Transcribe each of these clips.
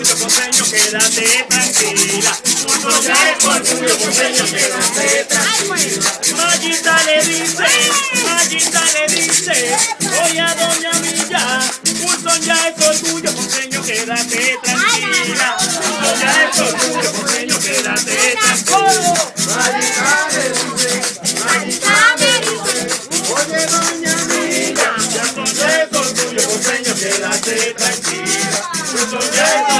orgullo costeño, quédate tranquila. Pulso ya es orgullo costeño, quédate tranquila. Mayita le dice, Mayita le dice, oye a doña Milla, pulso ya es orgullo costeño, quédate tranquila. Pulso ya es orgullo costeño, quédate tranquila. Mayita le dice, Mayita le dice, oye doña son ya es orgullo costeño, quédate tranquila.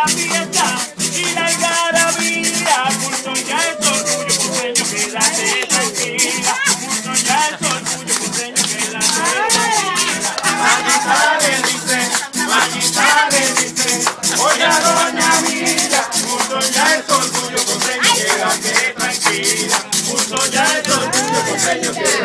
la fiesta y la algarabía. Pulso ya es orgullo costeño, quédate tranquila. Pulso ya es orgullo costeño, quédate tranquila. Mayita le dice, Mayita le dice, oiga doña Milla, Pulso ya es orgullo costeño, quédate tranquila. Pulso ya es orgullo costeño, quédate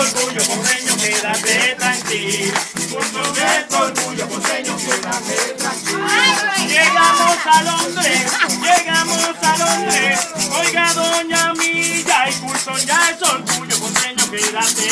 orgullo costeño, quédate tranquila. Pulso es orgullo costeño, quédate tranquila. Llegamos a Londres, llegamos a Londres. Oiga, doña Milla, y pulso ya es orgullo costeño, quédate